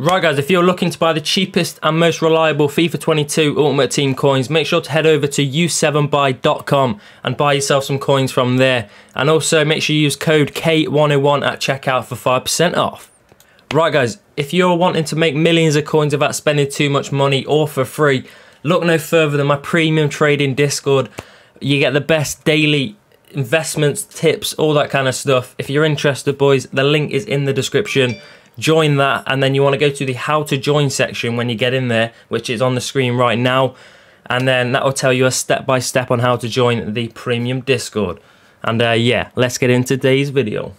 Right guys, if you're looking to buy the cheapest and most reliable FIFA 22 Ultimate Team coins, make sure to head over to u7buy.com and buy yourself some coins from there. And also make sure you use code K101 at checkout for 5% off. Right guys, if you're wanting to make millions of coins without spending too much money or for free, look no further than my premium trading Discord. You get the best daily investments, tips, all that kind of stuff. If you're interested boys, the link is in the description join that and then you want to go to the how to join section when you get in there which is on the screen right now and then that will tell you a step by step on how to join the premium discord. And uh, yeah let's get into today's video.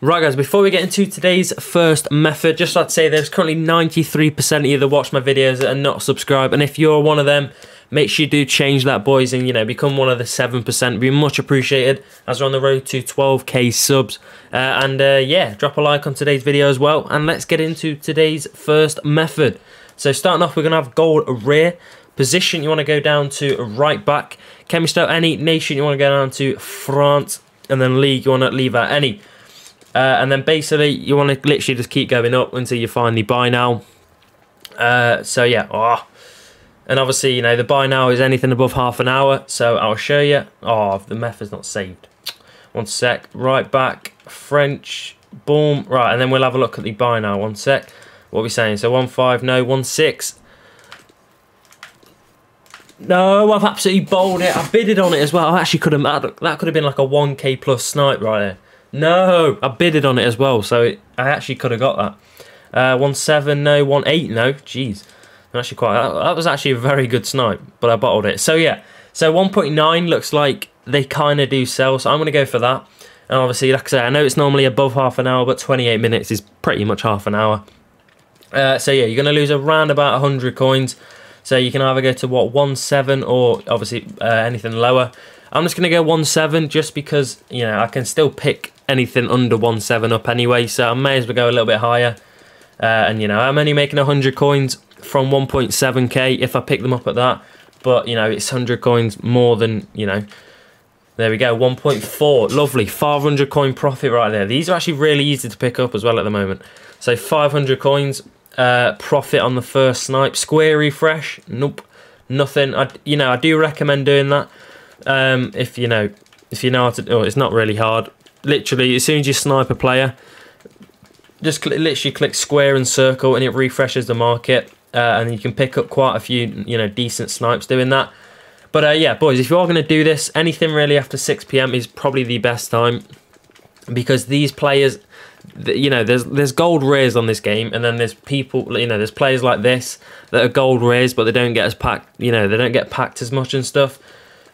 Right guys, before we get into today's first method, just to say there's currently 93% of you that watch my videos are not subscribed, and if you're one of them, make sure you do change that boys and you know become one of the 7% be much appreciated as we're on the road to 12k subs. Uh, and uh, yeah drop a like on today's video as well and let's get into today's first method. So starting off we're gonna have gold rare position. You want to go down to right back. Chemistry any nation you want to go down to france and then league you want to leave out any. Uh, and then basically you want to literally just keep going up until you the buy now. Uh, so yeah oh and obviously, you know, the buy now is anything above half an hour. So I'll show you. Oh, the method's not saved. One sec. Right back. French. Boom. Right, and then we'll have a look at the buy now. One sec. What are we saying? So one five, no. One six. No, I've absolutely bowled it. I bidded on it as well. I actually could have that could have been like a 1k plus snipe right there. No, I bidded on it as well, so it, I actually could have got that. Uh, one seven, no. One eight, no. Jeez actually quite that, that was actually a very good snipe, but I bottled it. So yeah, so 1.9 looks like they kind of do sell, so I'm going to go for that. And obviously, like I say, I know it's normally above half an hour, but 28 minutes is pretty much half an hour. Uh, so yeah, you're going to lose around about 100 coins. So you can either go to what 1.7 or obviously uh, anything lower. I'm just going to go 1.7 just because you know I can still pick anything under 1.7 up anyway. So I may as well go a little bit higher. Uh, and you know I'm only making 100 coins from 1.7k if I pick them up at that. But, you know, it's 100 coins more than, you know, there we go, 1.4. Lovely, 500 coin profit right there. These are actually really easy to pick up as well at the moment. So 500 coins uh, profit on the first snipe. Square refresh, nope, nothing. I, you know, I do recommend doing that. Um, if, you know, if you know how to, oh, it's not really hard. Literally, as soon as you snipe a player, just cl literally click square and circle and it refreshes the market uh, and you can pick up quite a few, you know, decent snipes doing that. But uh, yeah, boys, if you are going to do this, anything really after 6 p.m. is probably the best time because these players, you know, there's there's gold rares on this game, and then there's people, you know, there's players like this that are gold rares, but they don't get as packed, you know, they don't get packed as much and stuff.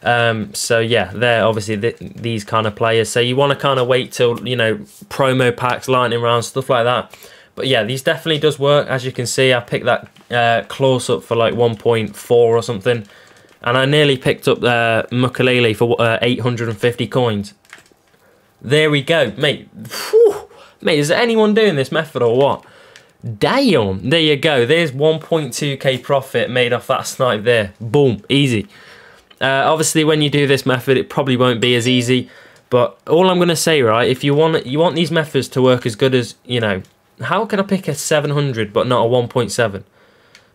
Um, so yeah, they're obviously th these kind of players. So you want to kind of wait till you know promo packs, lightning rounds, stuff like that. But yeah, these definitely does work. As you can see, I picked that uh, close up for like 1.4 or something. And I nearly picked up uh, Mukalele for uh, 850 coins. There we go. Mate, whew, mate, is there anyone doing this method or what? Damn. There you go. There's 1.2k profit made off that snipe there. Boom. Easy. Uh, obviously, when you do this method, it probably won't be as easy. But all I'm going to say, right, if you want you want these methods to work as good as, you know, how can I pick a 700 but not a 1.7?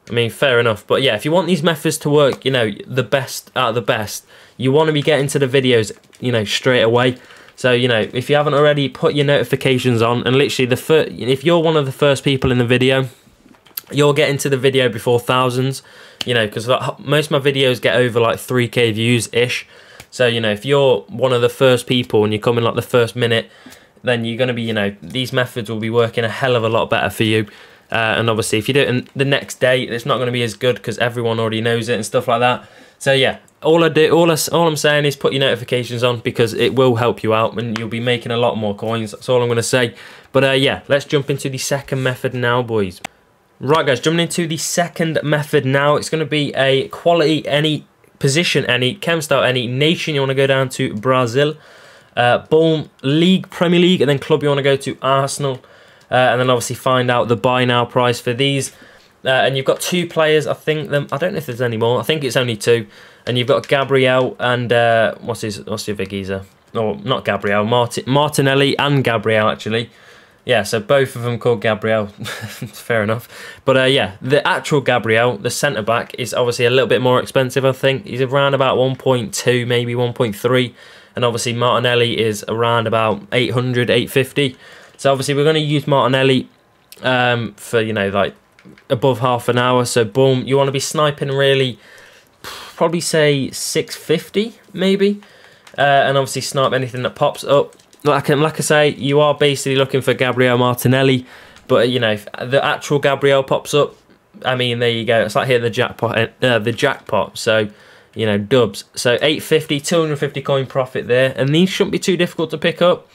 I mean, fair enough. But yeah, if you want these methods to work, you know, the best out of the best, you want to be getting to the videos, you know, straight away. So, you know, if you haven't already, put your notifications on. And literally, the first, if you're one of the first people in the video, you'll get into the video before thousands. You know, because most of my videos get over like 3k views-ish. So, you know, if you're one of the first people and you come in like the first minute, then you're going to be, you know, these methods will be working a hell of a lot better for you. Uh, and obviously, if you do it the next day, it's not going to be as good because everyone already knows it and stuff like that. So yeah, all I do, all, I, all I'm saying is put your notifications on because it will help you out and you'll be making a lot more coins. That's all I'm going to say. But uh, yeah, let's jump into the second method now, boys. Right, guys, jumping into the second method now. It's going to be a quality any position any chem style any nation you want to go down to Brazil. Uh, boom, league, Premier League, and then club you want to go to Arsenal. Uh, and then obviously find out the buy now price for these. Uh, and you've got two players, I think them. I don't know if there's any more. I think it's only two. And you've got Gabriel and uh, what's his what's your big geezer? No, not Gabriel. Martin Martinelli and Gabriel actually. Yeah, so both of them called Gabriel. Fair enough. But uh, yeah, the actual Gabriel, the centre back, is obviously a little bit more expensive. I think he's around about 1.2, maybe 1.3, and obviously Martinelli is around about 800, 850. So obviously we're going to use Martinelli um, for you know like above half an hour. So boom, you want to be sniping really, probably say 650 maybe, uh, and obviously snipe anything that pops up like, like I say, you are basically looking for Gabriel Martinelli, but you know if the actual Gabriel pops up. I mean, there you go. It's like hitting the jackpot. Uh, the jackpot. So, you know, dubs. So 850, 250 coin profit there, and these shouldn't be too difficult to pick up.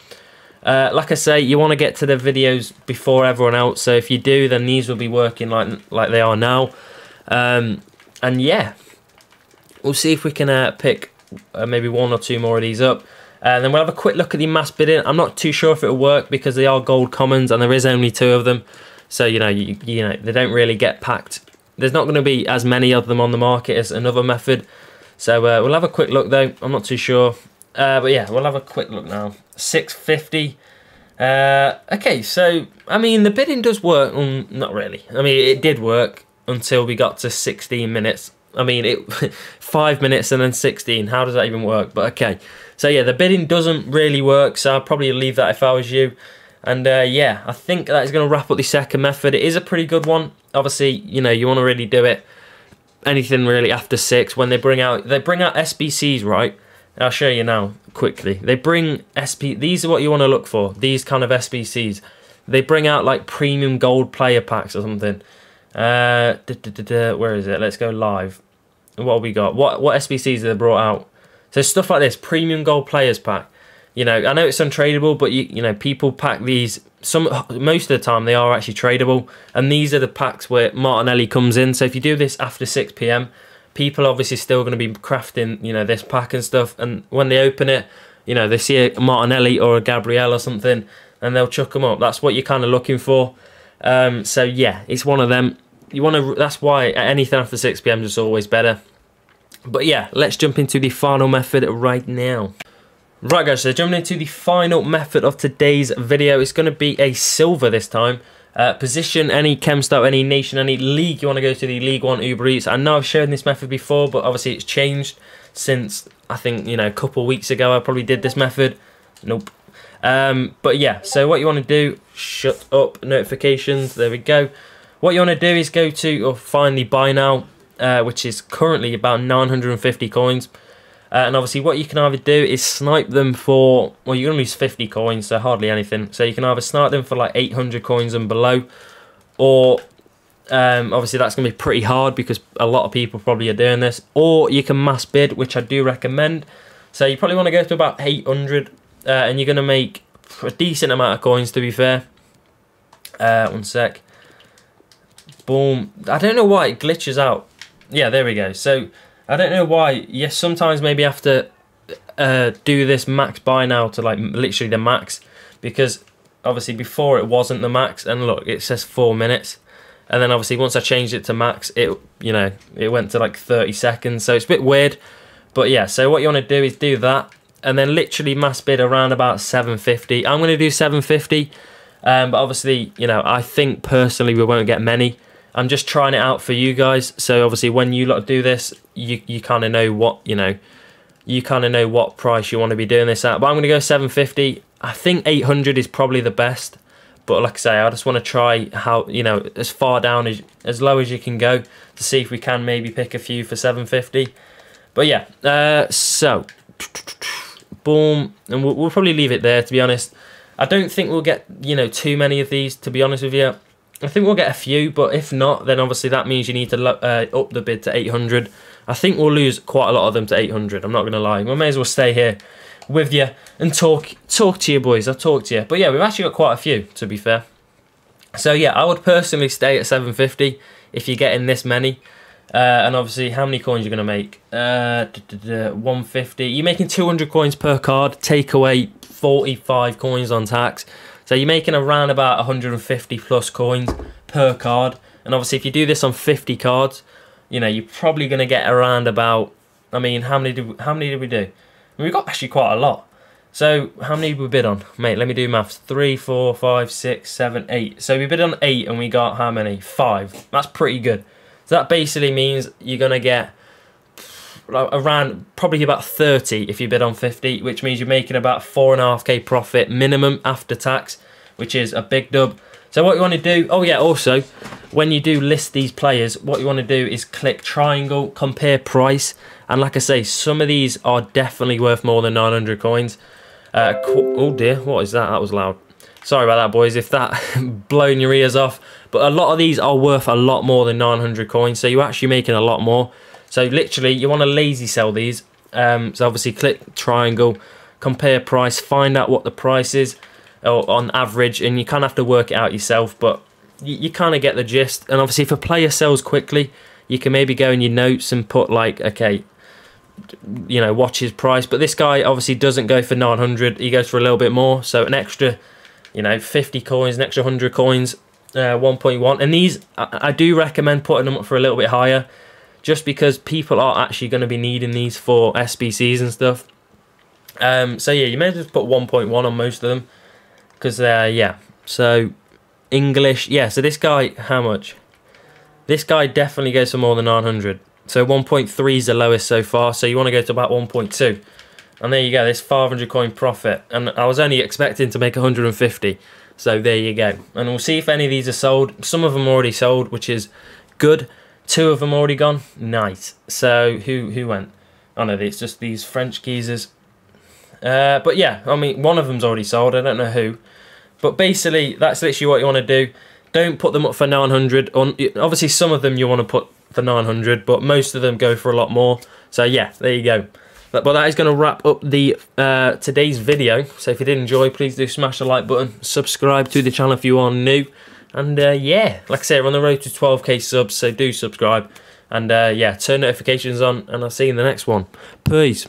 Uh, like I say, you want to get to the videos before everyone else. So if you do, then these will be working like like they are now. Um, and yeah, we'll see if we can uh, pick uh, maybe one or two more of these up. And then we'll have a quick look at the mass bidding. I'm not too sure if it'll work because they are gold commons and there is only two of them. So, you know, you, you know, they don't really get packed. There's not going to be as many of them on the market as another method. So uh, we'll have a quick look though. I'm not too sure. Uh, but yeah, we'll have a quick look now. 650. Uh, okay, so, I mean, the bidding does work. Um, not really. I mean, it did work until we got to 16 minutes. I mean, it five minutes and then 16. How does that even work? But okay. So yeah, the bidding doesn't really work, so I'd probably leave that if I was you. And uh, yeah, I think that is going to wrap up the second method. It is a pretty good one. Obviously, you know, you want to really do it. Anything really after six when they bring out they bring out SBCs, right? I'll show you now quickly. They bring SP. These are what you want to look for. These kind of SBCs. They bring out like premium gold player packs or something. Uh, where is it? Let's go live. What have we got? What what SBCs have they brought out? So stuff like this, premium gold players pack. You know, I know it's untradeable, but you you know people pack these. Some most of the time they are actually tradable, and these are the packs where Martinelli comes in. So if you do this after six pm, people obviously still going to be crafting you know this pack and stuff. And when they open it, you know they see a Martinelli or a Gabriel or something, and they'll chuck them up. That's what you're kind of looking for. Um, so yeah, it's one of them. You want to. That's why anything after six pm is always better. But yeah, let's jump into the final method right now. Right guys, so jumping into the final method of today's video. It's going to be a silver this time. Uh, position any Chem style, any nation, any league you want to go to the League One Uber Eats. I know I've shown this method before, but obviously it's changed since I think you know a couple weeks ago. I probably did this method. Nope. Um, but yeah, so what you want to do, shut up notifications. There we go. What you want to do is go to or the buy now uh, which is currently about 950 coins. Uh, and obviously what you can either do is snipe them for, well you're going to lose 50 coins, so hardly anything. So you can either snipe them for like 800 coins and below, or um, obviously that's going to be pretty hard because a lot of people probably are doing this. Or you can mass bid, which I do recommend. So you probably want to go to about 800, uh, and you're going to make a decent amount of coins to be fair. Uh, one sec. Boom. I don't know why it glitches out yeah, there we go. So I don't know why. Yes, sometimes maybe I have to uh, do this max buy now to like literally the max because obviously before it wasn't the max and look it says four minutes and then obviously once I changed it to max it you know it went to like 30 seconds so it's a bit weird but yeah so what you want to do is do that and then literally mass bid around about 750 I'm going to do 750 um, but obviously you know I think personally we won't get many I'm just trying it out for you guys. So obviously, when you lot do this, you you kind of know what you know. You kind of know what price you want to be doing this at. But I'm going to go 750. I think 800 is probably the best. But like I say, I just want to try how you know as far down as as low as you can go to see if we can maybe pick a few for 750. But yeah, uh, so boom, and we'll, we'll probably leave it there. To be honest, I don't think we'll get you know too many of these. To be honest with you. I think we'll get a few, but if not, then obviously that means you need to uh, up the bid to 800. I think we'll lose quite a lot of them to 800. I'm not going to lie. We may as well stay here with you and talk talk to you, boys. I'll talk to you. But yeah, we've actually got quite a few, to be fair. So yeah, I would personally stay at 750 if you're getting this many. Uh, and obviously, how many coins you're going to make? Uh, 150. You're making 200 coins per card. Take away 45 coins on tax. So you're making around about 150 plus coins per card. And obviously if you do this on 50 cards, you know, you're probably going to get around about, I mean, how many did how many did we do? I mean, we got actually quite a lot. So how many did we bid on, mate? Let me do maths. Three, four, five, six, seven, eight. So we bid on eight, and we got how many? Five. That's pretty good. So that basically means you're gonna get around probably about 30 if you bid on 50 which means you're making about four and a half k profit minimum after tax which is a big dub. So what you want to do oh yeah also when you do list these players what you want to do is click triangle compare price and like i say some of these are definitely worth more than 900 coins. Uh, oh dear what is that? That was loud sorry about that boys if that blown your ears off but a lot of these are worth a lot more than 900 coins so you're actually making a lot more so literally, you want to lazy sell these. Um, so obviously, click triangle, compare price, find out what the price is or on average, and you kind of have to work it out yourself. But you, you kind of get the gist. And obviously, if a player sells quickly, you can maybe go in your notes and put like, okay, you know, watch his price. But this guy obviously doesn't go for 900. He goes for a little bit more. So an extra, you know, 50 coins, an extra 100 coins, uh, 1.1. And these, I, I do recommend putting them up for a little bit higher just because people are actually going to be needing these for SBCs and stuff. Um, so yeah, you may just put 1.1 on most of them because uh, yeah. So English, yeah. So this guy, how much? This guy definitely goes for more than 900. So 1.3 is the lowest so far. So you want to go to about 1.2. And there you go, this 500 coin profit. And I was only expecting to make 150. So there you go. And we'll see if any of these are sold. Some of them already sold, which is good. Two of them already gone. Nice. So who who went? Oh no, it's just these French geezers. Uh, but yeah, I mean, one of them's already sold. I don't know who. But basically, that's literally what you want to do. Don't put them up for 900. On Obviously, some of them you want to put for 900, but most of them go for a lot more. So yeah, there you go. But, that is going to wrap up the uh, today's video. So if you did enjoy, please do smash the like button. Subscribe to the channel if you are new. And uh, yeah, like I say, we're on the road to 12k subs, so do subscribe. And uh, yeah, turn notifications on, and I'll see you in the next one. Peace.